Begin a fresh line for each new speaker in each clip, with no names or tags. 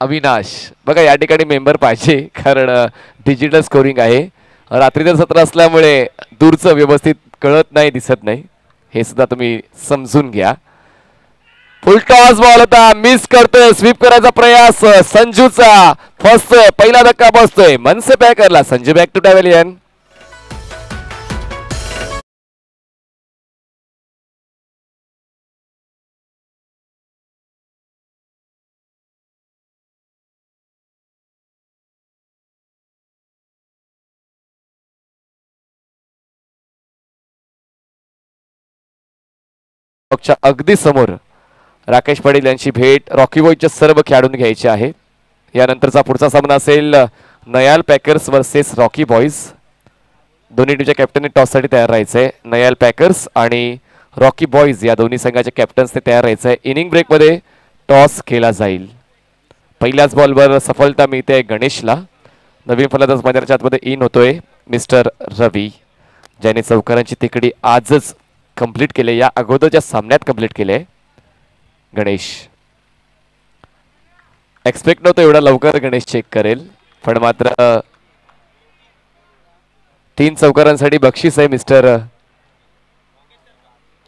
अविनाश. बघा या ठिकाणी मेंबर पाहिजे कारण डिजिटल स्कोरिंग आहे. रात्रीचं सत्र असल्यामुळे दूरचं व्यवस्थित कळत नाही दिसत नाही. हे सुद्धा तुम्ही समजून घ्या. फुल टॉस बॉल होता. मिस करतोय. स्वीप करायचा प्रयास. संजूचा फसतोय पहिला धक्का बसतोय. मनसे पॅकरला संजू बॅक टू टॅव्हलियन पक्षा अगदी समोर. राकेश पाटील यांची भेट रॉकी बॉयच्या सर्व खेळाडूंनी घ्यायची आहे. यानंतरचा पुढचा सामना असेल Nail Packers versus Rocky Boys दोन्ही टीमच्या कॅप्टनने टॉससाठी तयार राहायचंय नयाल पॅकर्स आणि रॉकी बॉईज या दोन्ही संघाच्या कॅप्टन्सने तयार राहायचंय इनिंग ब्रेकमध्ये टॉस केला जाईल. पहिल्याच बॉलवर सफलता मिळते गणेशला. नवीन फलंदाज मैदानाच्या आतमध्ये इन होतोय मिस्टर रवी ज्याने चौकारांची तिकडी आजच कंप्लीट केले या अगोदरच्या सामन्यात कंप्लीट केले. गणेश. एक्सपेक्ट नव्हतं एवढा लवकर गणेश चेक करेल पण मात्र तीन चौकारांसाठी बक्षीस आहे मिस्टर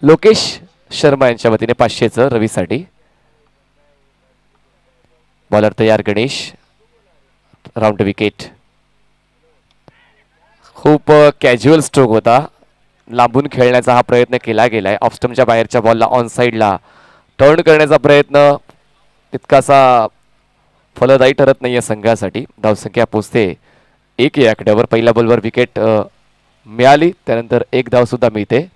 लोकेश शर्मा यांच्या वतीने पाचशेचं रवीसाठी. बॉलर तयार गणेश. राऊंड विकेट खूप uh, कॅज्युअल स्ट्रोक होता. लांबून खेळण्याचा हा प्रयत्न केला गेलाय. ऑफस्टमच्या बाहेरच्या बॉलला ऑन साईडला टर्न करण्याचा प्रयत्न तितकासा फलदायी ठरत नाही या संघासाठी. धावसंख्या पोचते. एक या आकड्यावर पहिल्या बॉलवर विकेट मिळाली. त्यानंतर एक धाव सुद्धा मिळते.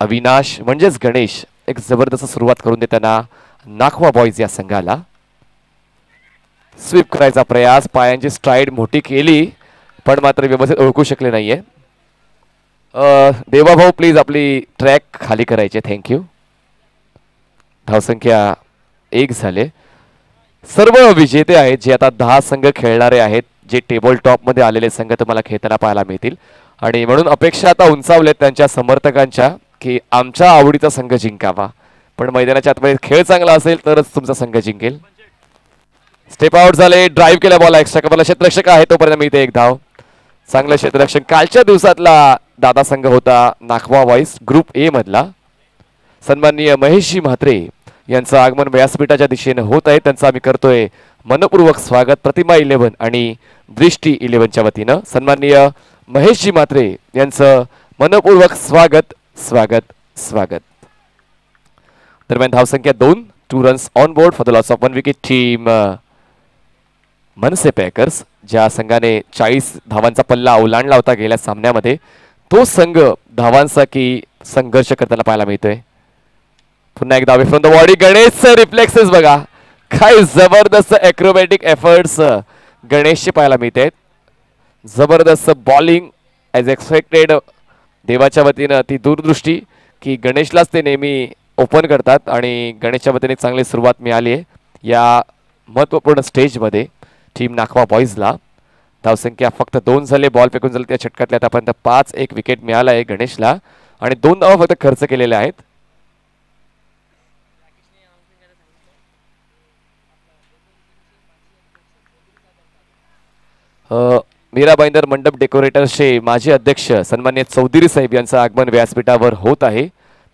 अविनाश म्हणजेच गणेश एक जबरदस्त सुरुवात करून देताना नाखवा बॉईज या संघाला. स्वीप करायचा प्रयास. पायांची स्ट्राईड मोठी केली. पण मात्र व्यवस्थित ओळखू शकले नाहीये. देवाभाऊ प्लीज आपली ट्रॅक खाली करायचे. थँक्यू धावसंख्या एक झाले. सर्व विजेते आहेत जे आता दहा संघ खेळणारे आहेत जे टेबल टॉपमध्ये आलेले संघ तुम्हाला खेळताना पाहायला मिळतील. आणि म्हणून अपेक्षा आता उंचावल्यात त्यांच्या समर्थकांच्या की आमच्या आवडीचा संघ जिंकावा. पण मैदानाच्या आतमध्ये खेळ चांगला असेल तरच तुमचा संघ जिंकेल. स्टेप आउट झाले. ड्राईव्ह केल्या बॉल एक्स्ट्रा कपला क्षेत्रक्षक आहे तोपर्यंत मी इथे एक धाव. चांगलं क्षेत्ररक्षण. कालच्या दिवसातला दादा संघ होता नाखवा वॉईस ग्रुप ए मधला. सन्माननीय महेशजी म्हात्रे यांचं आगमन व्यासपीठाच्या दिशेनं होत आहे. त्यांचं आम्ही करतोय मनपूर्वक स्वागत प्रतिमा इलेव्हन आणि दृष्टी इलेव्हनच्या वतीनं. सन्माननीय महेशजी म्हात्रे यांचं मनपूर्वक स्वागत स्वागत स्वागत. दरम्यान धावसंख्या दोन two runs on board for the loss of one wicket team MNS packers ज्या संघाने चाळीस धावांचा पल्ला ओलांडला होता गेल्या सामन्यामध्ये तो संघ धावांसाठी संघर्ष करताना पाहायला मिळतोय. पुन्हा एकदा from the body Ganesh reflexes बघा. काय जबरदस्त अॅक्रोबॅटिक एफर्ट्स गणेशचे पाहायला मिळते. जबरदस्त बॉलिंग ॲज एक्सपेक्टेड देवाच्या वतीनं ती दूरदृष्टी की गणेशलाच ते नेहमी ओपन करतात आणि गणेशच्या वतीने चांगली सुरुवात मिळाली आहे. या महत्त्वपूर्ण स्टेजमध्ये टीम नाखवा बॉईजला धावसंख्या फक्त दोन झाले बॉल फेकून झाले त्या छटकातल्या आतापर्यंत पाच एक विकेट मिळाला आहे गणेशला. आणि दोन धावा फक्त खर्च केलेले आहेत. मीरा बाईंदर मंडप डेकोरेटर्सचे माजी अध्यक्ष सन्मान्य चौधरी साहेब यांचं आगमन व्यासपीठावर होत आहे.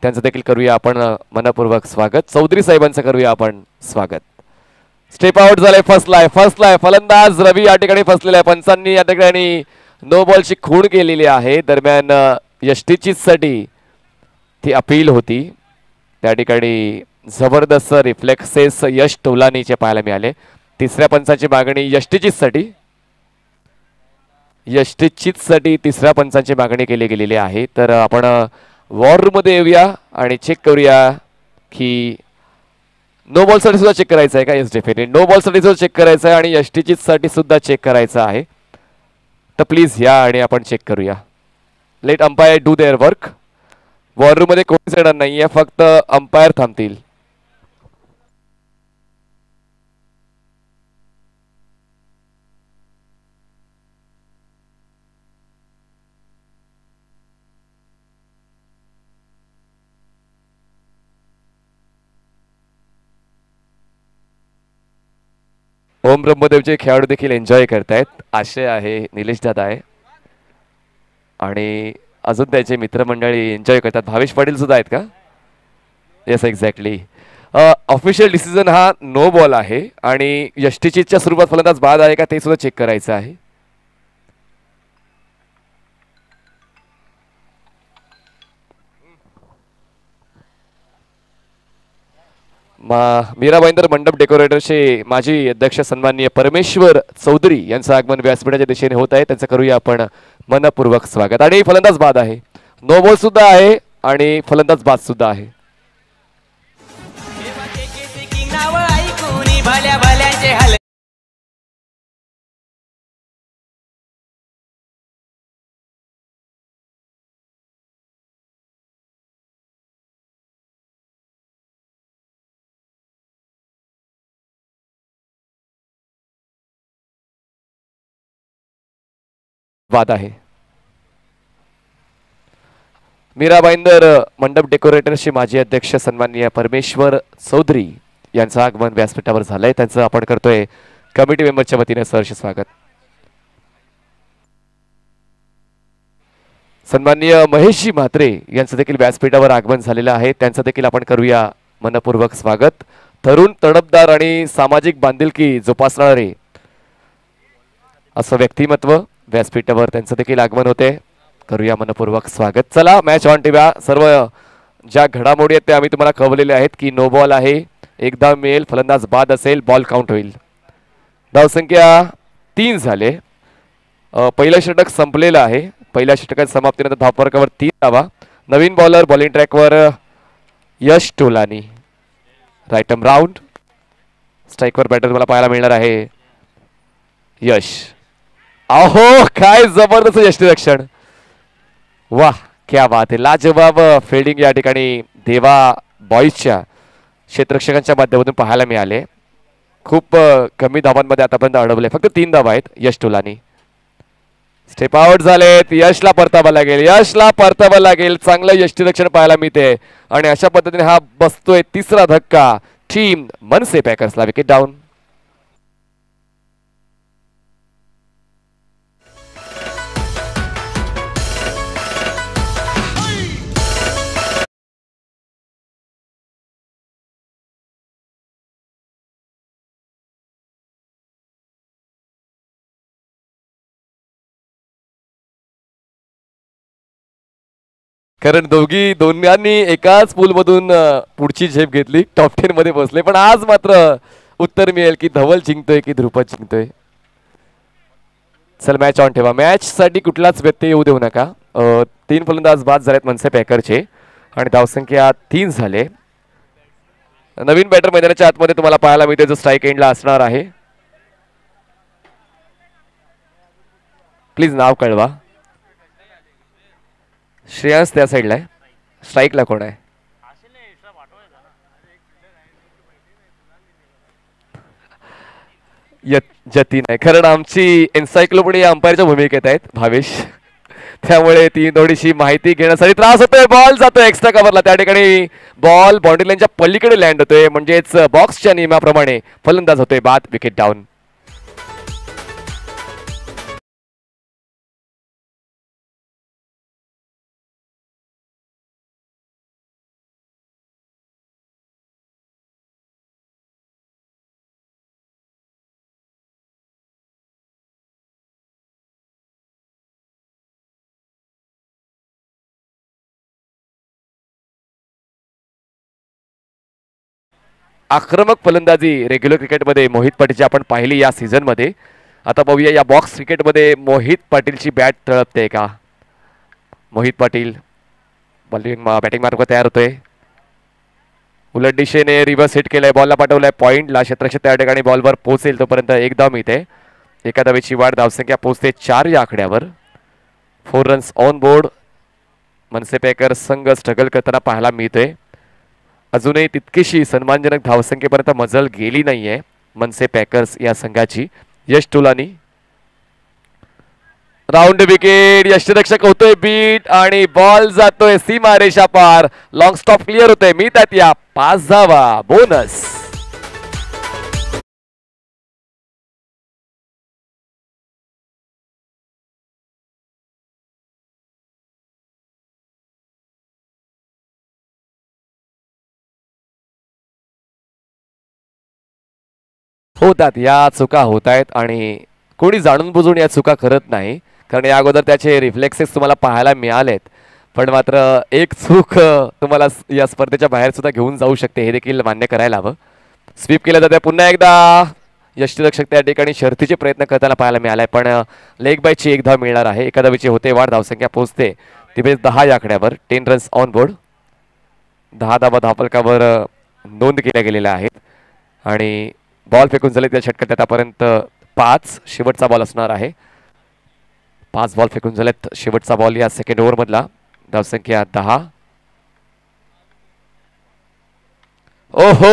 त्यांचं देखील करूया आपण मनपूर्वक स्वागत. चौधरी साहेबांचं करूया आपण स्वागत. स्टेप आउट झाले फसलाय फसलाय फलंदाज रवी या ठिकाणी फसलेला आहे. पंचांनी या ठिकाणी नो बॉलची खूण केलेली आहे. दरम्यान यष्टीचीच साठी ती अपील होती. त्या ठिकाणी जबरदस्त रिफ्लेक्सेस यश टोलानीचे पाहायला मिळाले. तिसऱ्या पंचाची मागणी यष्टीचीच साठी यष्टीचीच साठी तिसऱ्या पंचांची मागणी केली गेलेली आहे. तर आपण वॉर रूममध्ये येऊया आणि चेक करूया की नो बॉलसाठी सुद्धा चेक करायचं आहे का येस डेफिनेट नो बॉलसाठी सुद्धा चेक करायचं आहे आणि यष्टीचीच साठी सुद्धा चेक करायचं आहे. तर प्लीज या आणि आपण चेक करूया. Let umpire do their work war room कोणीच येणार नाहीये फक्त अंपायर थांबतील. ओम ब्रह्मदेवचे खेळाडू देखील एन्जॉय करतायत. आशय आहे निलेश दादा आहे. आणि अजून त्याचे मित्रमंडळी एन्जॉय करतात. भावेश पाटील सुद्धा आहेत का? येस एक्झॅक्टली ऑफिशियल डिसिजन हा नो बॉल आहे. आणि यष्टीचीच्या स्वरूपात फलंदाज बाद आहे का ते सुद्धा चेक करायचं आहे. मा मीरा मंडप डेकोरेटरचे माजी अध्यक्ष सन्माननीय परमेश्वर चौधरी यांचं आगमन व्यासपीठाच्या दिशेने होत आहे. त्यांचं करूया आपण मनपूर्वक स्वागत. आणि फलंदाज बाद आहे. नो बॉल सुद्धा आहे आणि फलंदाज बाद सुद्धा आहे. वाद आहे. मीरा मंडप डेकोरेटरचे माजी अध्यक्ष सन्माननीय परमेश्वर चौधरी यांचं आगमन व्यासपीठावर झालंय. त्यांचं आपण करतोय कमिटी मेंबरच्या वतीने सहर्ष स्वागत. सन्माननीय महेशजी म्हात्रे यांचं देखील व्यासपीठावर आगमन झालेलं आहे. त्यांचं देखील आपण करूया मनपूर्वक स्वागत. तरुण तडपदार आणि सामाजिक बांधिलकी जोपासणारे असं व्यक्तिमत्व व्यासपीठावर त्यांचं देखील आगमन होते. करूया मनपूर्वक स्वागत. चला मॅच ऑन टीव्या सर्व ज्या घडामोडी आहेत त्या आम्ही तुम्हाला कळवलेल्या आहेत की नो बॉल आहे. एकदा मिळेल फलंदाज बाद असेल बॉल काउंट होईल. धावसंख्या तीन झाले. पहिलं षटक संपलेलं आहे. पहिल्या षटकाच्या समाप्तीनंतर धावफरकावर तीन धावा. नवीन बॉलर बॉलिंग ट्रॅकवर Yash Tolani. Right arm round स्ट्राईकवर batter तुम्हाला पाहायला मिळणार आहे. यश. अहो काय जबरदस्त यष्टीरक्षण. वा क्या बात आहे. लाजवाब फिल्डिंग या ठिकाणी देवा बॉईजच्या क्षेत्ररक्षकांच्या माध्यमातून पाहायला मिळाले. खूप कमी धावांमध्ये आतापर्यंत अडवले. फक्त तीन धावा आहेत यश टोलानी. स्टेप आउट झालेत. यशला परतावा लागेल. यशला परतावा लागेल. चांगलं यष्टीरक्षण पाहायला मिळते. आणि अशा पद्धतीने हा बसतोय तिसरा धक्का. टीम मनसे पॅकर्सला विकेट डाऊन कारण दोघी दोन्ही एकाच पूलमधून पुढची झेप घेतली टॉप टेन मध्ये बसले. पण आज मात्र उत्तर मिळेल की धवल जिंकतोय की ध्रुपद जिंकतोय. चल मॅच ऑन ठेवा. मॅच साठी कुठलाच व्यत्यय येऊ देऊ नका. तीन फलंदाज बाद झालेत मनसे पॅकरचे. आणि धावसंख्या तीन झाले. नवीन बॅटर मैदानाच्या आतमध्ये तुम्हाला पाहायला मिळते जो स्ट्राईक एंडला असणार आहे. प्लीज नाव कळवा. श्रेयांस त्या साईडला आहे. स्ट्राईकला कोण आहे? यत- जतीन आहे. कारण आमची एन्सायक्लोपीडिया अंपायरच्या भूमिकेत आहेत भावेश. त्यामुळे ती थोडीशी माहिती घेण्यासाठी त्रास होतोय. बॉल जातोय एक्स्ट्रा कव्हरला त्या ठिकाणी बॉल बाउंड्री लाईनच्या पलीकडे लँड होतोय. म्हणजेच बॉक्सच्या नियमाप्रमाणे फलंदाज होतोय. बाद विकेट डाऊन आक्रमक फलंदाजी रेग्युलर क्रिकेटमध्ये मोहित पाटीलची आपण पाहिली या सीझनमध्ये आता पाहूया या बॉक्स क्रिकेटमध्ये मोहित पाटीलची बॅट तळपते का? मोहित पाटील बॉलिंग बॅटिंग मार्ग तयार होतोय. उलट दिशेने रिव्हर्स हिट केलंय बॉलला पाठवलाय. पॉईंटला क्षेत्रक्षक त्या ठिकाणी बॉलवर पोहोचेल तोपर्यंत एक धाव मिळते एका धावेची वाढ धावसंख्या पोहोचते चार या आकड्यावर. Four runs on board MNS Packer संघ स्ट्रगल करताना पाहायला मिळतोय. अजूनही तितकीशी सन्मानजनक धावसंख्येपर्यंत मजल गेली नाहीये मनसे पॅकर्स या संघाची. यश टोलानी. राऊंड विकेट यष्टरक्षक होतोय बीट आणि बॉल जातोय सीमा रेषा पार. लॉंग स्टॉप क्लिअर होतोय. मी त्यात या पाच जावा बोनस होतात या चुका होत आहेत आणि कोणी जाणून बुजून या चुका करत नाही. कारण या अगोदर त्याचे रिफ्लेक्सेस तुम्हाला पाहायला मिळालेत. पण मात्र एक चूक तुम्हाला या स्पर्धेच्या बाहेर सुद्धा घेऊन जाऊ शकते हे देखील मान्य करायला हवं. स्वीप केलं जाते पुन्हा एकदा यष्टीरक्षक त्या ठिकाणी शर्थीचे प्रयत्न करताना पाहायला मिळालाय. पण लेग बायची एक धाव मिळणार आहे. एका धावीची होते वाढ धावसंख्या पोहोचते. तिथे दहा या आकड्यावर टेन रन्स ऑन बोर्ड दहा धावा धापलकावर नोंद केल्या गेलेल्या आहेत. आणि बॉल फेकून झाले त्या षटकात आतापर्यंत पाच शेवटचा बॉल असणार आहे. पाच बॉल फेकून झालेत शेवटचा बॉल या सेकंड ओव्हरमधला धावसंख्या दहा. ओहो!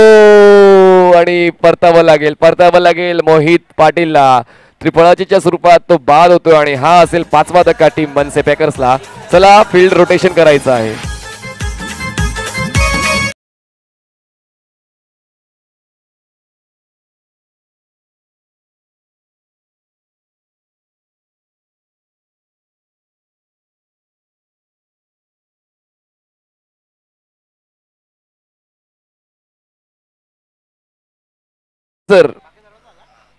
आणि परतावं लागेल परतावं लागेल मोहित पाटीलला. त्रिफळाचीच्या स्वरूपात तो बाद होतो आणि हा असेल पाचवा धक्का टीम मनसे पॅकर्सला. चला फील्ड रोटेशन करायचं आहे. सर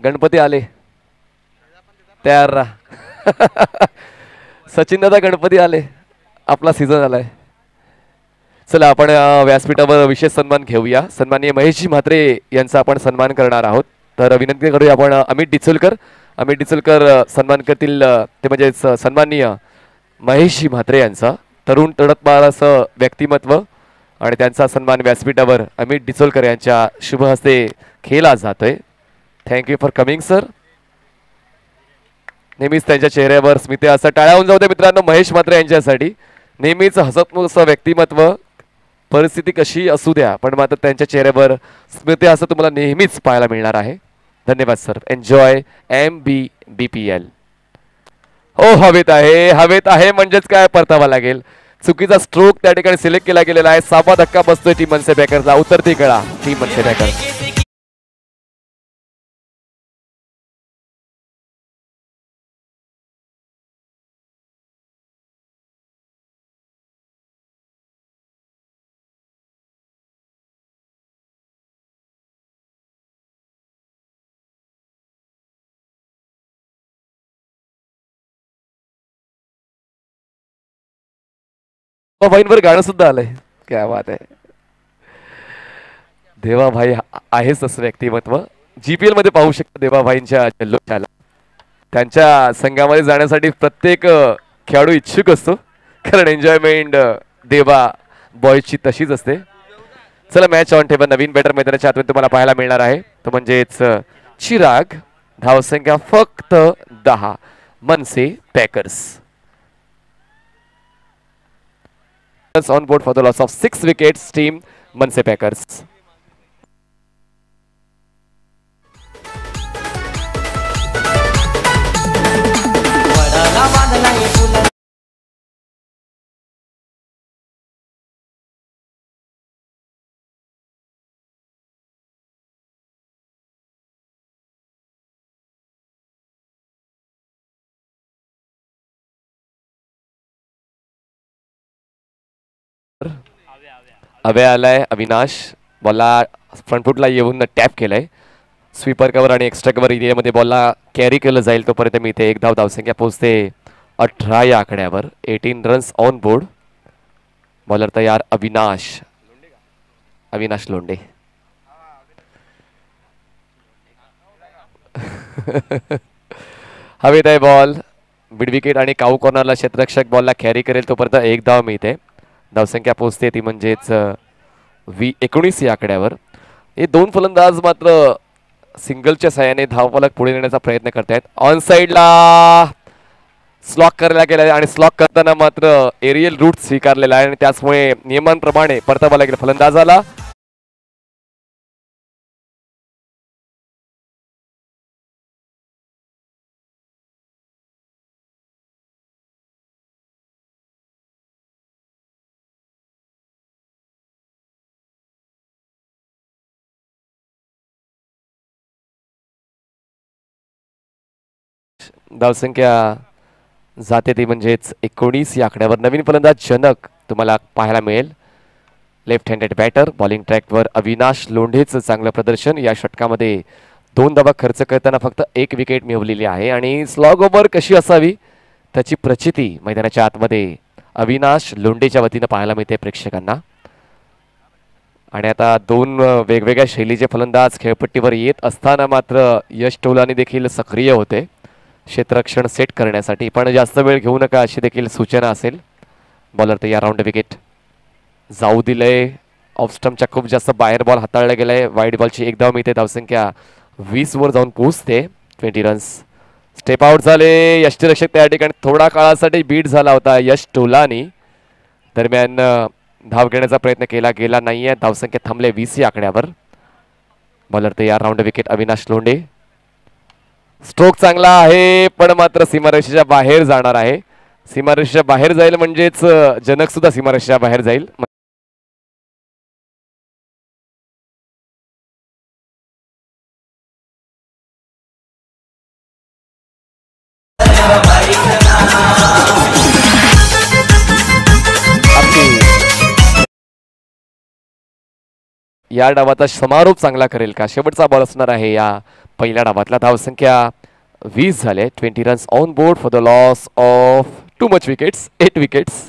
गणपती आले. तयार राहा. सचिन दादा गणपती आले. आपला सीझन आलाय. चला आपण व्यासपीठावर विशेष सन्मान घेऊया. सन्माननीय महेशजी म्हात्रे यांचा आपण सन्मान करणार आहोत. तर विनंती करूया आपण अमित डिचुलकर. अमित डिचुलकर सन्मान करतील ते म्हणजेच सन्माननीय महेशजी म्हात्रे यांचा. तरुण तडतबार असं व्यक्तिमत्व. आणि त्यांचा सन्मान व्यासपीठावर अमित डिचोलकर यांच्या शुभ हस्ते केला जातोय. थँक्यू फॉर कमिंग सर नेहमीच त्यांच्या चेहऱ्यावर स्मिते असं टाळ्या होऊन जाऊ दे मित्रांनो महेश मात्रे यांच्यासाठी. नेहमीच हसतमुख असं व्यक्तिमत्व. परिस्थिती कशी असू द्या पण मात्र त्यांच्या चेहऱ्यावर स्मिते असं तुम्हाला नेहमीच पाहायला मिळणार आहे. धन्यवाद sir enjoy M B B P L हो हवेत आहे हवेत आहे म्हणजेच काय परतावा लागेल. चुकीचा स्ट्रोक त्या ठिकाणी सिलेक्ट केला गेलेला आहे. सहावा धक्का बसतोय टीम मनसे बॅकरचा उतरती कळा टीम मनसे बॅकर वाईनवर गाणं सुद्धा आलंय. क्या बात आहे. देवाभाई आहेच तसं व्यक्तिमत्व. जीपीएलमध्ये पाहू शकता देवाभाईंच्या जल्लोषाला. त्यांच्या संघामध्ये जाण्यासाठी प्रत्येक खेळाडू इच्छुक असतो. कारण एन्जॉयमेंट देवा बॉयची तशीच असते. चला मॅच ऑन टेबल नवीन बॅटर मैदानाच्या आतमध्ये तुम्हाला पाहायला मिळणार आहे. तो म्हणजेच चिराग. धावसंख्या फक्त दहा. MNS Packers on board for the loss of 6 wickets team
Muncie Packers.
Abhay आलाय अविनाश. बॉलला फ्रंटफूटला येऊन टॅप केलाय. स्वीपर कवर आणि एक्स्ट्रा कवर एरियामध्ये बॉलला कॅरी केलं जाईल तोपर्यंत मी इथे एक धाव धावसंख्या पोहोचते. अठरा या आकड्यावर eighteen runs on board bowler तयार अविनाश. अविनाश लोंडे. हवेत आहे बॉल मिड विकेट आणि काऊ कॉर्नरला क्षेत्ररक्षक बॉलला कॅरी करेल तोपर्यंत एक धाव मिळते. धावसंख्या पोहोचते ती म्हणजेच वी एकोणीस या आकड्यावर. हे दोन फलंदाज मात्र सिंगलच्या सहाय्याने धावफलक पुढे नेण्याचा प्रयत्न करतायत. ऑन साईडला स्लॉक करायला गेला आहे आणि स्लॉक करताना मात्र एरियल रूट स्वीकारलेला आहे आणि त्याचमुळे नियमांप्रमाणे परतावा लागेल फलंदाजाला. धावसंख्या जाते ती म्हणजेच एकोणीस. या आकड्यावर नवीन फलंदाज जनक तुम्हाला पाहायला मिळेल. लेफ्ट हँडेड बॅटर बॉलिंग ट्रॅकवर अविनाश लोंढेचं चांगलं प्रदर्शन. या षटकामध्ये दोन धावा खर्च करताना फक्त एक विकेट मिळवलेली आहे आणि स्लॉग ओव्हर कशी असावी? त्याची प्रचिती मैदानाच्या आतमध्ये अविनाश लोंढेच्या वतीनं पाहायला मिळते प्रेक्षकांना. आणि आता दोन वेगवेगळ्या शैलीचे फलंदाज खेळपट्टीवर येत असताना मात्र यश टोलानी देखील सक्रिय होते. क्षेत्ररक्षण सेट करण्यासाठी. पण जास्त वेळ घेऊ नका अशी देखील सूचना असेल. बॉलर या राऊंड विकेट जाऊ दिलंय. ऑफ स्टम्पच्या खूप जास्त बाहेर बॉल हाताळला गेलाय. वाईट बॉलची एक धाव मिळते धावसंख्या वीस वर जाऊन पोहोचते. ट्वेंटी रन्स स्टेप आउट झाले. यष्टीरक्षक त्या ठिकाणी थोडा काळासाठी बीट झाला होता. यश टोलानी. दरम्यान धाव घेण्याचा प्रयत्न केला गेला नाही आहे धावसंख्या थांबले वीस या आकड्यावर. बॉलर या round wicket Avinash Londe stroke चांगला आहे पण मात्र सीमारेषेच्या बाहेर जाणार आहे. सीमारेषेच्या बाहेर जाईल म्हणजेच जनक सुद्धा सीमारेषेच्या बाहेर जाईल. या डावाचा समारोप चांगला करेल का? शेवटचा बॉल असणार आहे या पहिल्या डावातला धावसंख्या वीस झाले. Twenty runs on board for the loss of two much wickets eight wickets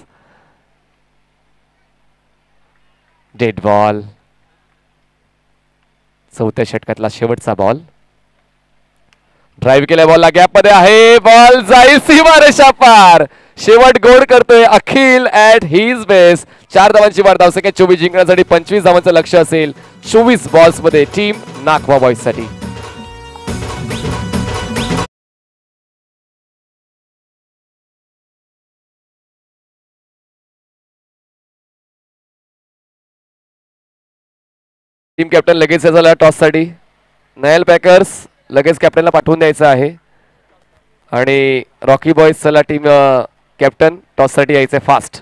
dead ball चौथ्या षटकातला शेवटचा बॉल ड्राईव्ह केल्या बॉलला गॅपमध्ये आहे. बॉल जाईल सीमारेषा पार शेवट गोड करतोय अखिल ऍट हिज बेस चार धावांची वाढ धावसंख्या चोवीस जिंकण्यासाठी पंचवीस धावांचं लक्ष असेल. चोवीस बॉल्समध्ये टीम नागवा बॉईजसाठी. टीम कॅप्टन लगेच झाला टॉससाठी. नयल पॅकर्स लगेच कॅप्टनला पाठवून द्यायचं आहे. आणि रॉकी बॉयज चला टीम कॅप्टन टॉससाठी यायचं आहे fast.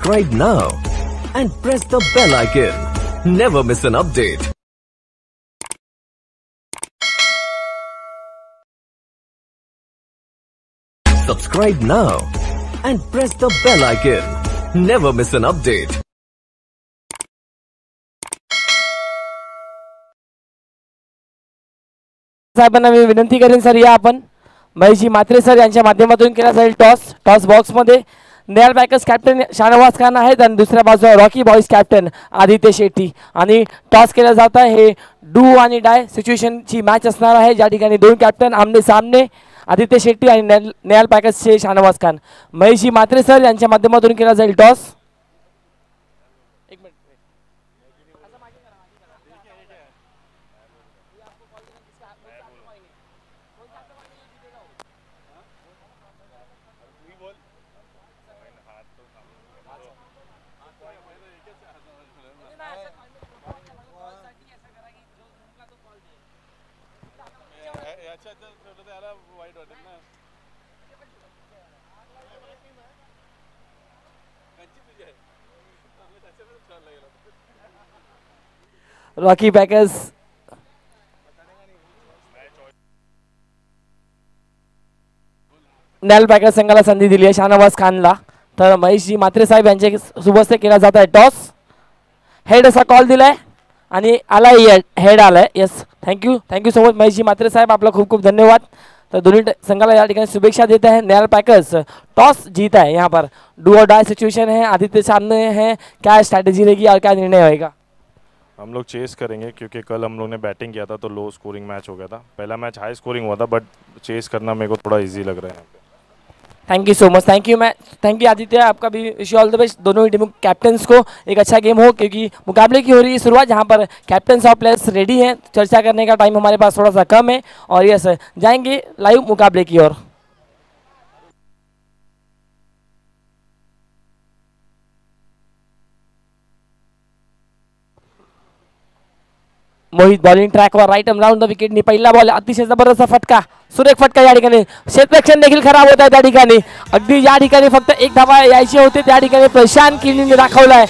Subscribe now and press the bell icon. Never miss an update. Subscribe now and press the bell icon. Never miss an update.
साहेबांना मी विनंती करेन सर या आपण महेशजी मात्रे सर यांच्या माध्यमातून केला जाईल टॉस टॉस बॉक्समध्ये Nail Packers captain Shahnawaz Khan आहेत आणि दुसऱ्या बाजूला Rocky Boys captain Aditya Shetty आणि टॉस केलं जात आहे. हे डू आणि डाय सिच्युएशनची मॅच असणार आहे. ज्या ठिकाणी दोन कॅप्टन आमने सामने आदित्य शेट्टी आणि नेल नेल पॅकर्सचे शाहनवाज खान महेशजी मात्रे सर यांच्या माध्यमातून केला जाईल toss Rocky Packers Nail Packers संघाला संधी दिली आहे शाहनवाज खानला. तर महेशजी मात्रे साहेब यांचे सुबस्ते केला जात आहे. टॉस हेड असा कॉल दिलाय. आणि आलाय हेड आलाय. Yes thank you thank you so much Maheshji Mhatre साहेब. आपला खूप खूप धन्यवाद. तर दोन्ही संघाला या ठिकाणी शुभेच्छा देते हैं नैल पैकर्स टॉस जीता है यहाँ पर. डू और डाई सिचुएशन है. आदित्य सामने है. क्या स्ट्रैटेजी रहेगी? और क्या निर्णय होएगा?
हम लोग चेस करेंगे, क्योंकि कल हम लोग ने बैटिंग किया था तो लो स्कोरिंग मैच हो गया था। पहला मैच हाई स्कोरिंग हुआ था बट चेस करना मेरे को थोड़ा इजी लग रहा है
thank you so much thank you मैं थैंक यू आदित्य आपका भी विश ऑल द बेस्ट दोनों ही टीमों कैप्टन्स को एक अच्छा गेम हो, क्योंकि मुकाबले की हो रही है शुरुआत, जहाँ पर कैप्टन्स और प्लेयर्स रेडी हैं। चर्चा करने का टाइम हमारे पास थोड़ा सा कम है। और यस जाएँगे लाइव मुकाबले की ओर। मोहित बॉलिंग ट्रॅकवर राईट राऊंड द विकेटनी पहिला बॉल अतिशय जबरदस्त फटका. सुरेख फटका या ठिकाणी. क्षेत्रक्षण देखील खराब होत आहे त्या ठिकाणी. अगदी या ठिकाणी फक्त एक धावा यायची होते त्या ठिकाणी प्रशांत किनीने दाखवलाय.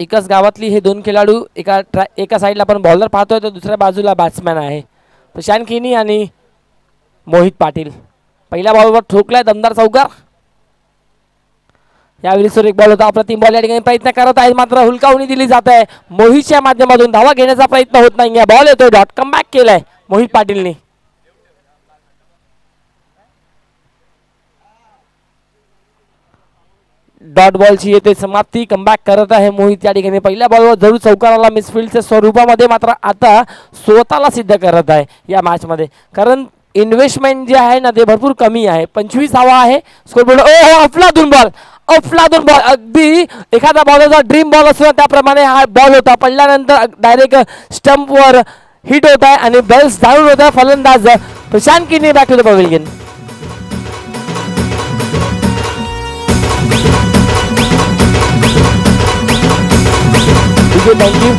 एकाच गावातली हे दोन खेळाडू एका ट्रॅ एका साईडला आपण बॉलर पाहतोय तर दुसऱ्या बाजूला बॅट्समॅन आहे. प्रशांत किनी आणि मोहित पाटील. पहिल्या बॉलवर ठोकलाय दमदार चौकार. यावेळी सुरेख बॉल होता. अप्रतिम बॉल या ठिकाणी प्रयत्न करत आहेत. मात्र हुलकावणी दिली जात आहे. मोहितच्या माध्यमातून धावा घेण्याचा प्रयत्न होत नाही. बॉल येतोय. डॉट कम बॅक केलाय मोहित पाटीलने. डॉट बॉलची येते समाप्ती. कमबॅक करत आहे मोहित या ठिकाणी. पहिल्या बॉलवर जरूर चौकाराला मिसफिल्डच्या स्वरूपामध्ये मात्र आता स्वतःला सिद्ध करत आहे या मॅचमध्ये कारण इन्व्हेस्टमेंट जे आहे ना ते भरपूर कमी आहे. पंचवीस हवा आहे. स्कोरबोर्ड ओ अफला अफलातून बॉल अफलातून बॉल अगदी एखादा बॉलरचा ड्रीम बॉल असतो त्याप्रमाणे हा बॉल होता. पडल्यानंतर डायरेक्ट स्टंपवर हिट होत आहे आणि बेल्स जाऊन होत आहे फलंदाज. प्रशांत किनी back to the pavilion thank you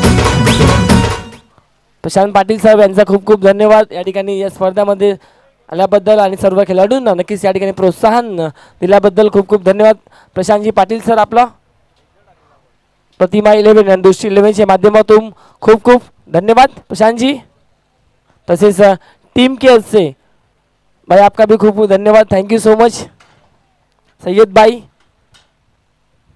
Prashant Patil साहेब यांचा खूप खूप धन्यवाद. या ठिकाणी या स्पर्धामध्ये आल्याबद्दल आणि सर्व खेळाडूंना नक्कीच या ठिकाणी प्रोत्साहन दिल्याबद्दल खूप खूप धन्यवाद. प्रशांतजी पाटील सर आपला प्रतिमा इलेव्हन आणि दुसरी इलेव्हनच्या माध्यमातून खूप खूप धन्यवाद. प्रशांतजी तसेच टीम केअर्सचे भाई आपका भी खूप खूप धन्यवाद. Thank you so much Sayyad by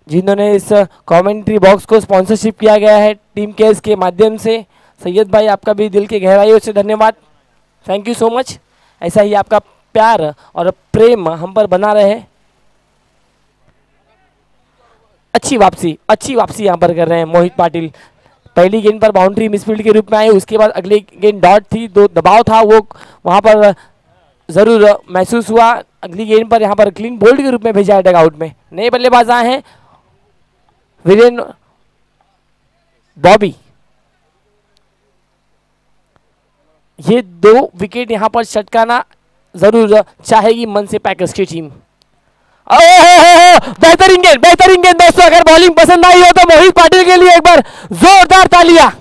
जिन्होंने इस कमेंट्री बॉक्स को स्पॉन्सरशिप किया गया है टीम केयर्स के माध्यम से। सैयद भाई, आपका भी दिल की गहराइयों से धन्यवाद। थैंक यू सो मच ऐसा ही आपका प्यार और प्रेम हम पर बना रहे। अच्छी वापसी अच्छी वापसी यहाँ पर कर रहे हैं मोहित पाटिल। पहली गेंद पर बाउंड्री मिसफील्ड के रूप में आई, उसके बाद अगली गेंद डॉट थी, दो दबाव था, वो वहाँ पर ज़रूर महसूस हुआ। अगली गेंद पर यहाँ पर क्लीन बोल्ड के रूप में भेजा है डगआउट में। नए बल्लेबाज आए हैं वीरेन बॉबी ये दो विकेट यहाँ पर चटकाना ज़रूर चाहेगी मन से पैकर्स की टीम बेहतरीन गेंद बेहतरीन गेंद दोस्तों, अगर बॉलिंग पसंद आई हो तो मोहित पाटिल के लिए एक बार जोरदार तालियाँ।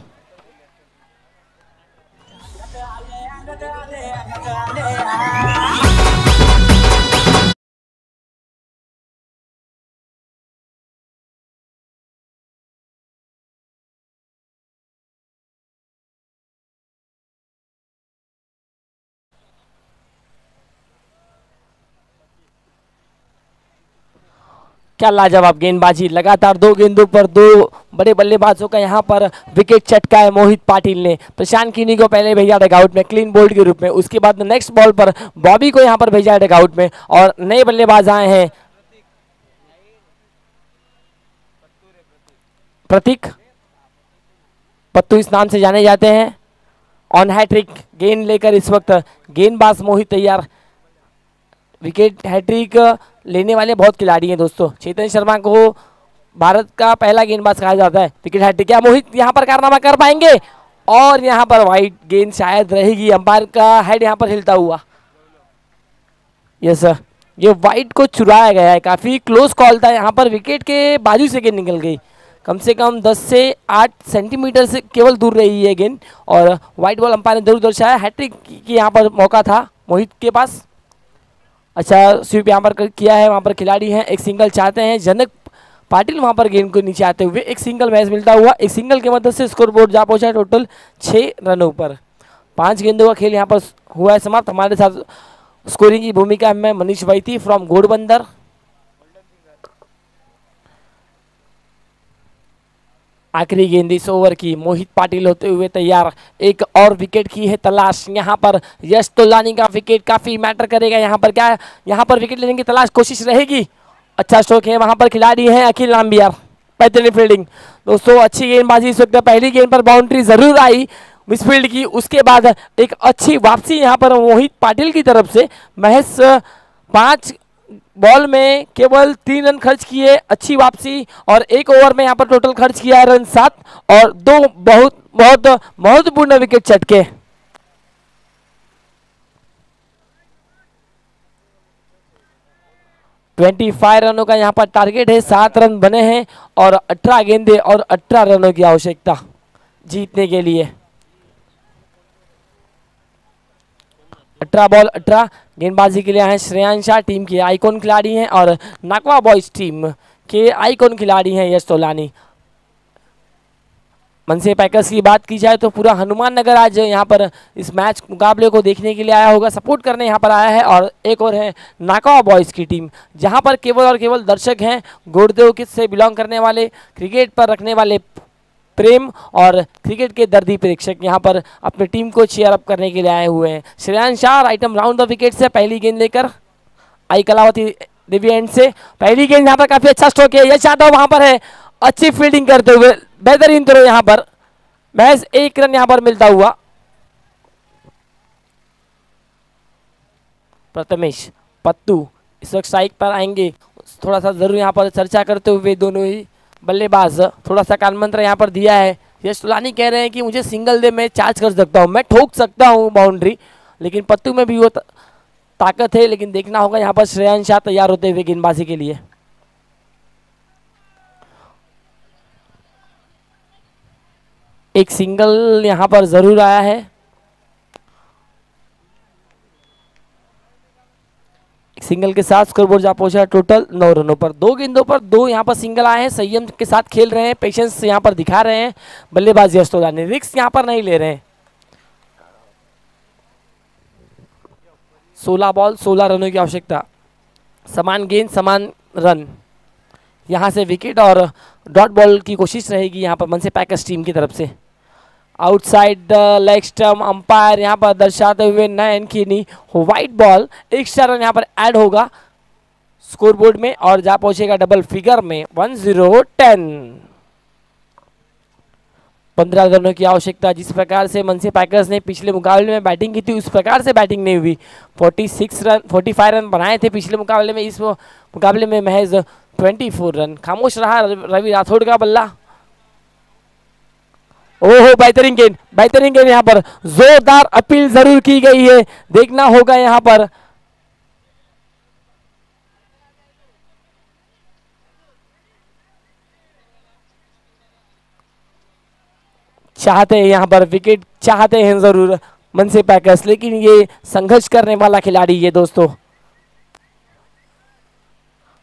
क्या लाजवाब गेंदबाजी, लगातार दो गेंदों पर दो बड़े बल्लेबाजों का यहाँ पर विकेट चटका है मोहित पाटिल ने। प्रशांत किनी को पहले भेजा डगआउट में क्लीन बोल्ड के रूप में। उसके बाद नेक्स्ट बॉल पर बॉबी को यहाँ पर भेजा है डगआउट में और नए बल्लेबाज आए हैं। प्रतीक, पत्तू इस नाम से जाने जाते हैं। ऑन हैट्रिक गेंद लेकर इस वक्त गेंदबाज मोहित तैयार। विकेट हैट्रिक लेने वाले बहुत खिलाड़ी हैं दोस्तों। चेतन शर्मा को भारत का पहला गेंदबाज कहा जाता है। विकेट हैट्रिक क्या? मोहित यहाँ पर कारनामा कर पाएँगे। और यहाँ पर वाइट गेंद शायद रहेगी। अंपायर का हेड यहाँ पर हिलता हुआ। यस सर ये वाइट को चुराया गया है। काफ़ी क्लोज कॉल था। यहाँ पर विकेट के बाजू से गेंद निकल गई। कम से कम 10 से 8 सेंटीमीटर से केवल दूर रही है गेंद। और वाइट बॉल अंपायर ने ज़रूर दर्शाया। हैट्रिक की यहाँ पर मौका था मोहित के पास। अच्छा स्वीप यहाँ पर किया है, वहाँ पर खिलाड़ी हैं, एक सिंगल चाहते हैं, जनक पाटिल वहाँ पर गेंद को नीचे आते हुए एक सिंगल मैच मिलता हुआ, एक सिंगल के मदद से स्कोर बोर्ड जा पहुँचा टोटल छः रनों पर। पाँच गेंदों का खेल यहाँ पर हुआ है समाप्त। हमारे साथ स्कोरिंग की भूमिका में मनीष वैती फ्रॉम घोड़बंदर आखिरी गेंद इस ओवर की। मोहित पाटिल होते हुए तैयार। एक और विकेट की है तलाश। यहाँ पर यश तोलानी का विकेट काफ़ी मैटर करेगा। यहाँ पर क्या यहाँ पर विकेट लेने की तलाश कोशिश रहेगी। अच्छा स्ट्रोक है वहाँ पर खिलाड़ी हैं अखिल नाम्बियार बेहतरीन फील्डिंग। दोस्तों, अच्छी गेंदबाजी इस वक्त। पहली गेंद पर बाउंड्री ज़रूर आई मिसफील्ड की। उसके बाद एक अच्छी वापसी यहाँ पर मोहित पाटिल की तरफ़ से। महज पाँच बॉल में केवल तीन रन खर्च किए, अच्छी वापसी और एक ओवर में यहाँ पर टोटल खर्च किया रन सात और दो बहुत बहुत, महत्वपूर्ण विकेट चटके। ट्वेंटी फाइव रनों का यहाँ पर टारगेट है, सात रन बने हैं और अठारह गेंदे और अठारह रनों की आवश्यकता जीतने के लिए। अठारह बॉल, अठारह गेंदबाजी के लिए हैं श्रेयांश टीम के आइकॉन खिलाड़ी हैं और नाकवा बॉयज़ टीम के आइकॉन खिलाड़ी हैं यश तोलानी। मनसे पैकर्स की बात की जाए तो पूरा हनुमान नगर आज यहाँ पर इस मैच मुकाबले को देखने के लिए आया होगा, सपोर्ट करने यहाँ पर आया है और एक और है नाकावा बॉयज़ की टीम, जहाँ पर केवल और केवल दर्शक हैं गुड़देव किस से बिलोंग करने वाले, क्रिकेट पर रखने वाले प्रेम और क्रिकेट के दर्दी प्रेक्षक यहाँ पर अपनी टीम को चेयर अप करने के लिए आए हुए हैं। श्रेयांश शाह आइटम राउंड द विकेट से पहली गेंद लेकर आई कलावती देवी एंड से। पहली गेंद यहाँ पर काफ़ी अच्छा स्ट्रोक है। यश यादव वहाँ पर है। अच्छी फील्डिंग करते हुए बेहतरीन थ्रो यहाँ पर। महज एक रन यहाँ पर मिलता हुआ। प्रथमेश, पत्तू इस वक्त स्ट्राइक पर आएँगे। थोड़ा सा ज़रूर यहाँ पर चर्चा करते हुए दोनों ही बल्लेबाज, थोड़ा सा कान मंत्र यहाँ पर दिया है। यश तुलानी कह रहे हैं कि मुझे सिंगल दे मैं चार्ज कर सकता हूँ। मैं ठोक सकता हूँ बाउंड्री लेकिन पत्तू में भी वो ताकत है, लेकिन देखना होगा यहाँ पर श्रेयांश शाह तैयार होते हुए गेंदबाजी के लिए। एक सिंगल यहाँ पर ज़रूर आया है। सिंगल के साथ स्कोरबोर्ड जा पहुँचा टोटल नौ रनों पर। दो गेंदों पर, दो यहाँ पर सिंगल आए हैं, संयम के साथ खेल रहे हैं पेशेंस यहाँ पर दिखा रहे हैं, बल्लेबाज यश तोलानी रिक्स यहाँ पर नहीं ले रहे हैं। सोलह बॉल, सोलह रनों की आवश्यकता। समान गेंद, समान रन। यहाँ से विकेट और डॉट बॉल की कोशिश रहेगी यहाँ पर मनसे पैकर्स टीम की तरफ़ से। Outside the leg stump umpire यहाँ पर दर्शाते हुए नयन की नी वाइट बॉल एक्स्ट्रा रन यहाँ पर ऐड होगा स्कोरबोर्ड में और जा पहुंचेगा डबल फिगर में वन ज़ीरो टेन पंद्रह रनों की आवश्यकता, जिस प्रकार से मनसे पैकर्स ने पिछले मुकाबले में बैटिंग की थी, उस प्रकार से बैटिंग नहीं हुई। 46 रन 45 रन बनाए थे पिछले मुकाबले में, इस मुकाबले में महज 24 रन खामोश रहा रवि राठौड़ का बल्ला। ओहो, बेहतरीन गेंद बेहतरीन गेंद यहाँ पर। जोरदार अपील ज़रूर की गई है। देखना होगा यहाँ पर। चाहते हैं यहाँ पर विकेट चाहते हैं ज़रूर। मन से पैकर्स, लेकिन ये संघर्ष करने वाला खिलाड़ी ये दोस्तों।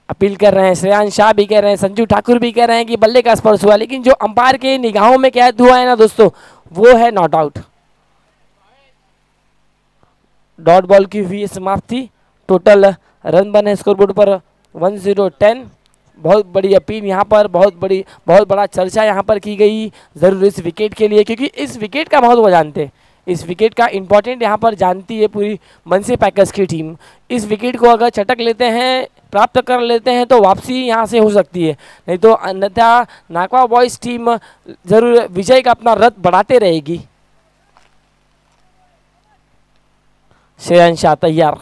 अपील कर रहे हैं, श्रेयांश शाह भी कह रहे हैं, संजू ठाकुर भी कह रहे हैं कि बल्ले का स्पर्श हुआ, लेकिन जो अंपायर के निगाहों में कैद हुआ है ना दोस्तों, वो है नॉट आउट डॉट बॉल की हुई समाप्ति टोटल रन बने स्कोरबोर्ड पर वन ज़ीरो टेन बहुत बड़ी अपील यहाँ पर, बहुत बड़ी, बहुत बड़ा चर्चा यहाँ पर की गई ज़रूर इस विकेट के लिए, क्योंकि इस विकेट का महत्व जानते हैं। इस विकेट का इंपॉर्टेंट यहाँ पर जानती है पूरी मनसे पैकर्स की टीम इस विकेट को अगर चटक लेते हैं, प्राप्त कर लेते हैं तो वापसी यहाँ से हो सकती है। नहीं तो अन्यथा नाकवा बॉयज़ टीम ज़रूर विजय का अपना रथ बढ़ाते रहेगी। श्रेयन शाह तैयार।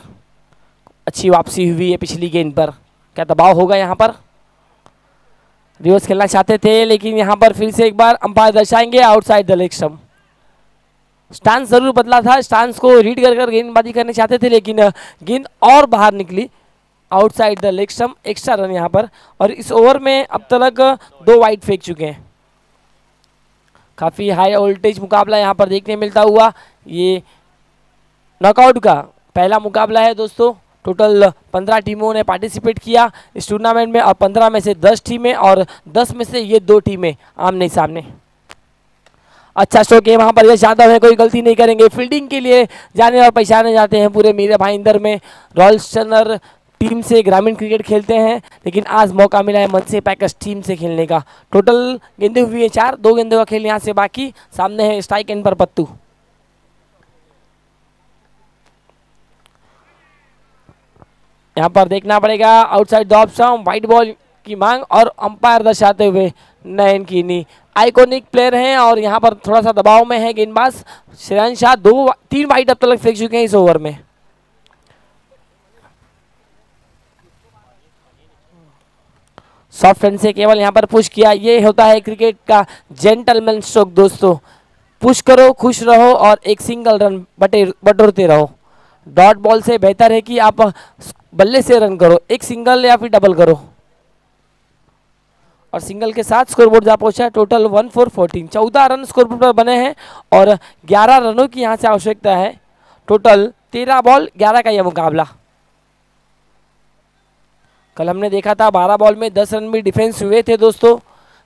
अच्छी वापसी हुई है पिछली गेंद पर। क्या दबाव होगा यहाँ पर? रिवर्स खेलना चाहते थे, लेकिन यहाँ पर फिर से एक बार umpire दर्शाएँगे outside the leg stump stance ज़रूर बदला था। स्टांस को रीड कर कर गेंदबाजी करने चाहते थे, लेकिन गेंद और बाहर निकली। Outside the leg stump extra run यहाँ पर। और इस ओवर में अब तक दो वाइट फेंक चुके हैं। काफ़ी हाई वोल्टेज मुकाबला यहाँ पर देखने मिलता हुआ। ये नॉकआउट का पहला मुकाबला है दोस्तों। टोटल पंद्रह टीमों ने पार्टिसिपेट किया इस टूर्नामेंट में। और पंद्रह में से दस टीमें और दस में से ये दो टीमें आमने सामने। अच्छा स्ट्रोक है वहाँ पर यश यादव है, कोई गलती नहीं करेंगे। फील्डिंग के लिए जाने और पहचाने जाते हैं पूरे मीरे भाईंदर में। रॉयल स्टनर टीम से ग्रामीण क्रिकेट खेलते हैं, लेकिन आज मौका मिला है मनसे पैकर्स टीम से खेलने का। टोटल गेंदे हुई है चार, दो गेंदों का खेल यहाँ से बाकी। सामने है स्ट्राइक एंड पर पत्तू। यहाँ पर देखना पड़ेगा outside the option wide ball की मांग और अंपायर दर्शाते हुए। नयन कीनी आइकॉनिक प्लेयर हैं और यहाँ पर थोड़ा सा दबाव में है गेंदबाज। श्रेयांश शाह दो तीन वाइट अब तक फेंक चुके हैं इस ओवर में। सॉफ्ट रन से केवल यहाँ पर पुश किया। ये होता है क्रिकेट का जेंटलमैन स्ट्रोक दोस्तों। पुश करो, खुश रहो और एक सिंगल रन बटे, बटोरते रहो। डॉट बॉल से बेहतर है कि आप बल्ले से रन करो। एक सिंगल या फिर डबल करो। और सिंगल के साथ स्कोरबोर्ड जा पहुँचा है टोटल वन फोर फोर्टीन चौदह रन स्कोरबोर्ड पर बने हैं और ग्यारह रनों की यहाँ से आवश्यकता है। टोटल तेरह बॉल ग्यारह का यह मुकाबला। कल हमने देखा था, बारह बॉल में दस रन भी डिफेंस हुए थे दोस्तों।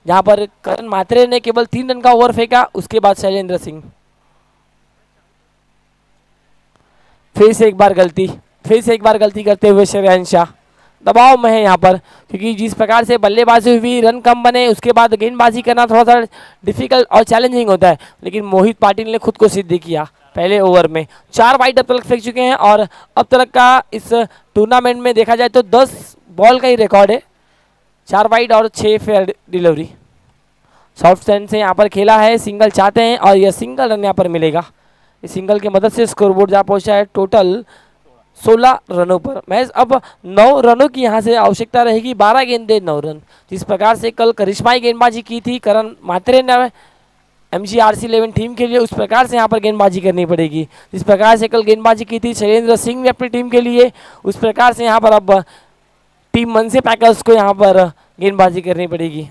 जहाँ पर करण मात्रे ने केवल तीन रन का ओवर फेंका, उसके बाद शैलेंद्र सिंह। फिर से एक बार गलती, फिर से एक बार गलती करते हुए श्रेयांश शाह। दबाव में है यहाँ पर, क्योंकि जिस प्रकार से बल्लेबाजी हुई, रन कम बने, उसके बाद गेंदबाजी करना थोड़ा सा डिफ़िकल्ट और चैलेंजिंग होता है। लेकिन मोहित पाटिल ने खुद को सिद्ध किया पहले ओवर में। चार वाइट अब तक फेंक चुके हैं और अब तक का इस टूर्नामेंट में देखा जाए तो दस बॉल का ही रिकॉर्ड है। चार वाइट और छः फेयर डिलीवरी सॉफ्ट सैंड से यहाँ पर खेला है सिंगल चाहते हैं और यह सिंगल रन यहाँ पर मिलेगा। इस सिंगल की मदद से स्कोरबोर्ड जा पहुँचा है। टोटल 16 रनों पर। मैच अब 9 रनों की यहाँ से आवश्यकता रहेगी 12 गेंदे 9 रन। जिस प्रकार से कल करिश्माई गेंदबाजी की थी, करण मात्रे ने M G R C eleven team के लिए उस प्रकार से यहाँ पर गेंदबाजी करनी पड़ेगी। जिस प्रकार से कल गेंदबाजी की थी, शैलेंद्र सिंह ने अपनी टीम के लिए उस प्रकार से यहाँ पर अब टीम मनसे पैकर्स को यहाँ पर गेंदबाजी करनी पड़ेगी।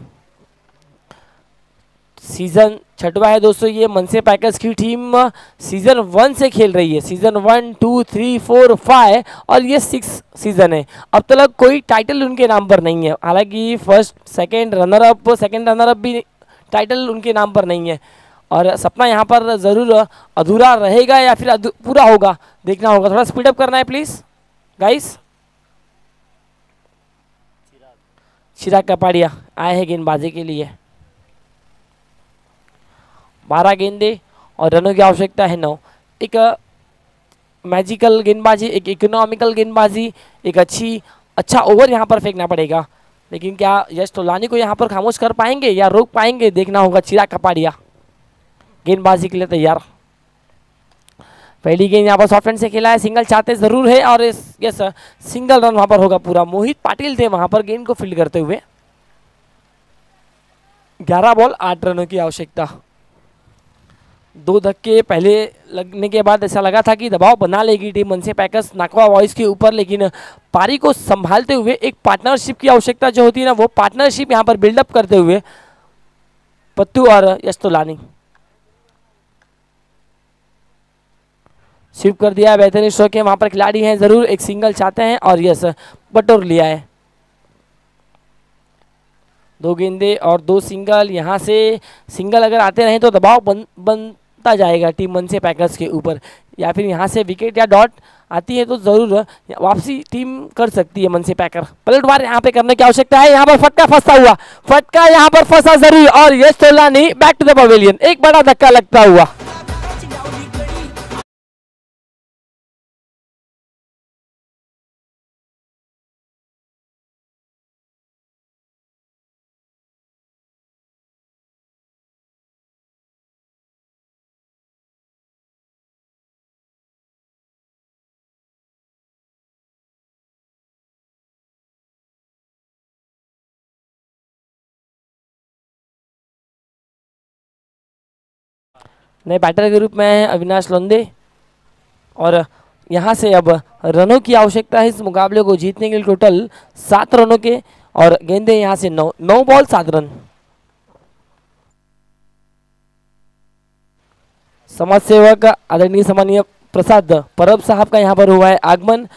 सीज़न छठवा है दोस्तों, ये मनसे पैकर्स की टीम सीज़न वन से खेल रही है। Season one, two, three, four, five और ये सिक्स सीज़न है। अब तक तो कोई टाइटल उनके नाम पर नहीं है। हालाँकि first second runner up second runner up भी टाइटल उनके नाम पर नहीं है। और सपना यहाँ पर ज़रूर अधूरा रहेगा या फिर पूरा होगा। देखना होगा। थोड़ा स्पीड अप करना है प्लीज़ गाइस चिराग कपाड़िया आए हैं गेंदबाजी के लिए। बारह गेंदे और रनों की आवश्यकता है नौ। एक मैजिकल गेंदबाजी, एक इकोनॉमिकल गेंदबाजी, एक अच्छी अच्छा ओवर यहाँ पर फेंकना पड़ेगा। लेकिन क्या यश तोलानी को यहाँ पर खामोश कर पाएँगे या रोक पाएँगे? देखना होगा, चिराग कपाड़िया। गेंदबाजी के लिए तैयार। पहली गेंद यहाँ पर सॉफ्ट से खेला है। सिंगल चाहते ज़रूर है और इस, यस सिंगल रन वहाँ पर होगा पूरा। मोहित पाटिल थे वहाँ पर गेंद को फ़ील्ड करते हुए। ग्यारह बॉल आठ रनों की आवश्यकता। दो धक्के पहले लगने के बाद ऐसा लगा था कि दबाव बना लेगी टीम मनसे पैकर्स नाकवा वॉइस के ऊपर, लेकिन पारी को संभालते हुए एक पार्टनरशिप की आवश्यकता जो होती है ना, वो पार्टनरशिप यहाँ पर बिल्डअप करते हुए पत्तू और यस्तुलानी। स्वीप कर दिया, बेहतरीन स्ट्रोक है वहाँ पर खिलाड़ी हैं, ज़रूर एक सिंगल चाहते हैं और यस, बटोर लिया है। दो गेंदे और दो सिंगल, यहाँ से सिंगल अगर आते रहें तो दबाव बन, बनता जाएगा टीम मन से पैकर्स के ऊपर। या फिर यहाँ से विकेट या डॉट आती है तो ज़रूर वापसी टीम कर सकती है मन से पैकर पलटवार यहाँ पे करने की आवश्यकता है। यहाँ पर फटका फंसा हुआ, फटका यहाँ पर फंसा ज़रूर। और Yash Tolani back to the pavilion एक बड़ा धक्का लगता हुआ। नए बैटर के रूप में है अविनाश लोंदे। और यहाँ से अब रनों की आवश्यकता है इस मुकाबले को जीतने के लिए टोटल सात रनों के। और गेंदे यहाँ से नौ नौ बॉल, सात रन। समाज सेवक आदरणीय सम्मानीय प्रसाद परब साहब का यहाँ पर हुआ है आगमन।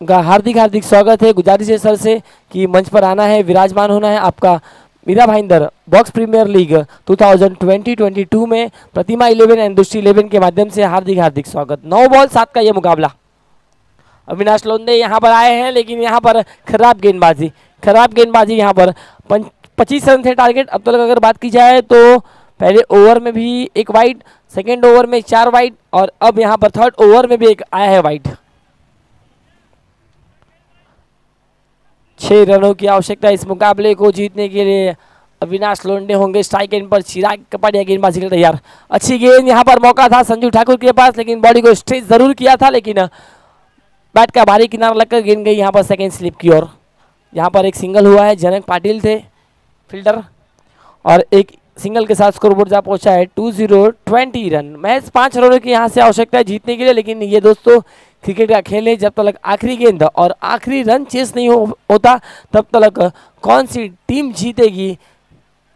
का हार्दिक हार्दिक स्वागत है गुजारिश है सर से कि मंच पर आना है, विराजमान होना है। आपका Mira Bhayandar, box premier league 2020-22 में प्रतिमा 11 एंड दुष्टी 11 के माध्यम से हार्दिक हार्दिक स्वागत। नौ बॉल, सात का यह मुकाबला। अविनाश लोंदे यहाँ पर आए हैं, लेकिन यहाँ पर खराब गेंदबाजी। खराब गेंदबाजी यहाँ पर। पच्चीस रन थे टारगेट अब तक तो अगर बात की जाए तो पहले ओवर में भी एक वाइड सेकेंड ओवर में चार वाइड और अब यहाँ पर थर्ड ओवर में भी एक आया है वाइड छह रनों की आवश्यकता इस मुकाबले को जीतने के लिए अविनाश लोंडे होंगे स्ट्राइक एंड पर। चिराग कपाड़िया गेंदबाजी के तैयार। अच्छी गेंद यहाँ पर मौका था संजू ठाकुर के पास, लेकिन बॉडी को स्ट्रेच ज़रूर किया था, लेकिन बैट का भारी किनारा लगकर गेंद गई यहाँ पर सेकेंड स्लिप की ओर। यहाँ पर एक सिंगल हुआ है, जनक पाटिल थे फील्डर और एक सिंगल के साथ स्कोरबोर्ड जा पहुँचा है टू ज़ीरो ट्वेंटी रन महज पाँच रनों की यहाँ से आवश्यकता है जीतने के लिए, लेकिन ये दोस्तों क्रिकेट का खेल है जब तक आखिरी गेंद और आखिरी रन चेस नहीं हो, होता तब तक कौन सी टीम जीतेगी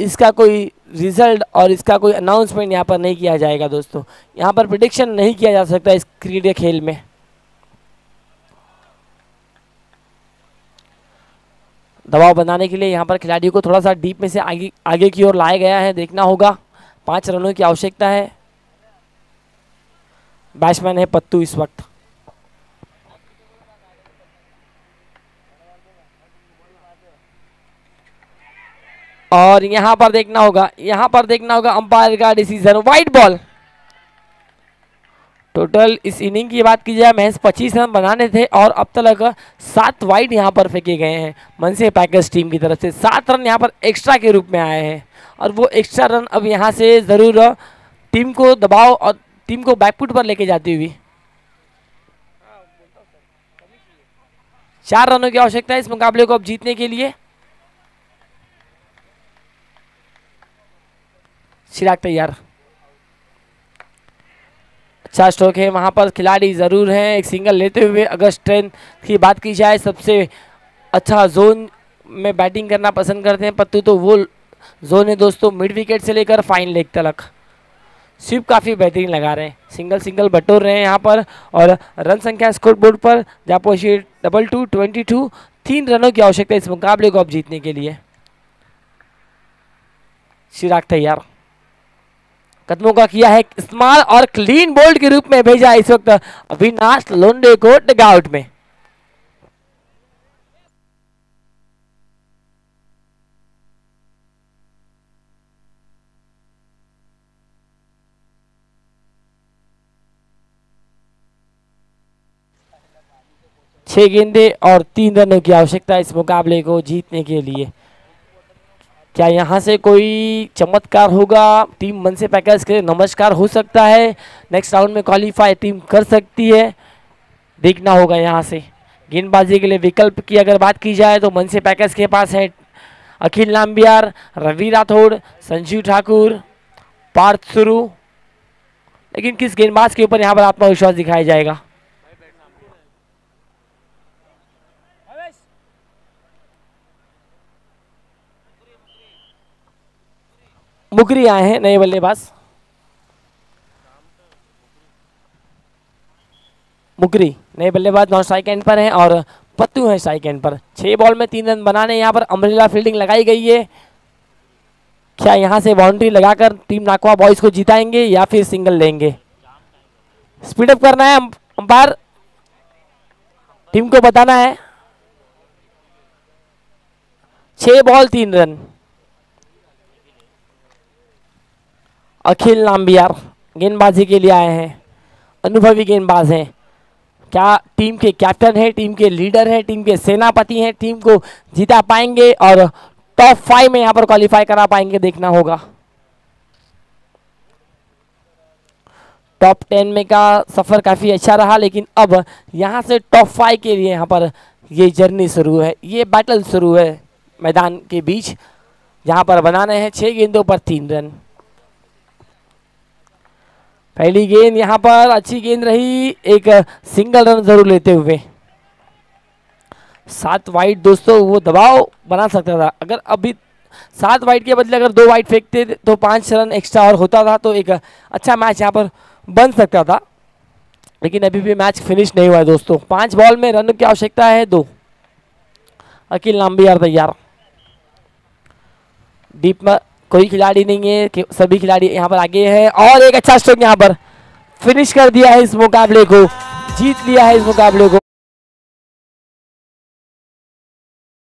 इसका कोई रिज़ल्ट और इसका कोई अनाउंसमेंट यहाँ पर नहीं किया जाएगा दोस्तों। यहाँ पर प्रडिक्शन नहीं किया जा सकता इस क्रिकेट के खेल में। दबाव बनाने के लिए यहाँ पर खिलाड़ियों को थोड़ा सा डीप में से आगे आगे की ओर लाया गया है देखना होगा। पाँच रनों की आवश्यकता है। बैट्समैन है पत्तू इस वक्त। और यहाँ पर देखना होगा, यहाँ पर देखना होगा अंपायर का डिसीज़न व्हाइट बॉल टोटल इस इनिंग की बात की जाए महज 25 रन बनाने थे और अब तक सात वाइड यहाँ पर फेंके गए हैं। मनसे पैकर्स टीम की तरफ़ से सात रन यहाँ पर एक्स्ट्रा के रूप में आए हैं। और वो एक्स्ट्रा रन अब यहाँ से ज़रूर टीम को दबाव और टीम को बैकफुट पर लेके जाती हुई। चार रनों की आवश्यकता है इस मुकाबले को अब जीतने के लिए। चिराग तैयार। अच्छा स्ट्रोक है, वहाँ पर खिलाड़ी ज़रूर हैं। एक सिंगल लेते हुए अगर स्ट्रेंथ की बात की जाए, सबसे अच्छा जोन में बैटिंग करना पसंद करते हैं पत्तू तो वो जोन है दोस्तों मिड विकेट से लेकर फाइन लेग तक स्विप काफ़ी बेहतरीन लगा रहे हैं। सिंगल सिंगल बटोर रहे हैं यहाँ पर, और रन संख्या स्कोर बोर्ड पर जापोशी डबल टू ट्वेंटी टू तीन रनों की आवश्यकता है इस मुकाबले को अब जीतने के लिए। चिराग तैयार। कदमों का किया है स्मॉल और क्लीन बोल्ड के रूप में भेजा इस वक्त अविनाश लोंडे को डगआउट में। छह गेंदे और तीन रनों की आवश्यकता इस मुकाबले को जीतने के लिए। क्या यहाँ से कोई चमत्कार होगा? टीम मन से पैकर्स के नमस्कार हो सकता है। नेक्स्ट राउंड में क्वालिफाई टीम कर सकती है। देखना होगा यहाँ से। गेंदबाजी के लिए विकल्प की अगर बात की जाए तो मन से पैकर्स के पास है अखिल नाम्बियार रवि राठौड़, संजीव ठाकुर, पार्थ सुरु। लेकिन किस गेंदबाज के ऊपर यहाँ पर आत्मविश्वास दिखाया जाएगा? मुकरी आए हैं नए बल्लेबाज। मुकरी नए बल्लेबाज नॉन स्ट्राइक एंड पर हैं और पत्तू हैं स्ट्राइक एंड पर। छह बॉल में तीन रन बनाने यहाँ पर अम्ब्रेला फील्डिंग लगाई गई है। क्या यहाँ से बाउंड्री लगाकर टीम नाकवा बॉयज़ को जिताएँगे या फिर सिंगल लेंगे? स्पीडअप करना है अंपायर। टीम को बताना है। छह बॉल, तीन रन। अखिल नाम्बियार गेंदबाजी के लिए आए हैं, अनुभवी गेंदबाज हैं। क्या टीम के कैप्टन हैं, टीम के लीडर हैं, टीम के सेनापति हैं, टीम को जीता पाएँगे और टॉप फाइव में यहाँ पर क्वालिफाई करा पाएँगे देखना होगा। टॉप टेन में का सफ़र काफ़ी अच्छा रहा, लेकिन अब यहाँ से टॉप फाइव के लिए यहाँ पर ये जर्नी शुरू है, ये बैटल शुरू है मैदान के बीच। यहाँ पर बनाने हैं छः गेंदों पर तीन रन। पहली गेंद यहाँ पर अच्छी गेंद रही, एक सिंगल रन ज़रूर लेते हुए। सात वाइट दोस्तों, वो दबाव बना सकता था। अगर अभी सात वाइट के बदले अगर दो वाइट फेंकते तो पाँच रन एक्स्ट्रा और होता था तो एक अच्छा मैच यहाँ पर बन सकता था। लेकिन अभी भी मैच फिनिश नहीं हुआ है दोस्तों। पाँच बॉल में रन की आवश्यकता है दो। अकील नाम्बियार तैयार। डीप में कोई खिलाड़ी नहीं है सभी खिलाड़ी यहाँ पर आगे हैं और एक अच्छा स्ट्रोक यहाँ पर फिनिश कर दिया है इस मुकाबले को, जीत लिया है इस मुकाबले को।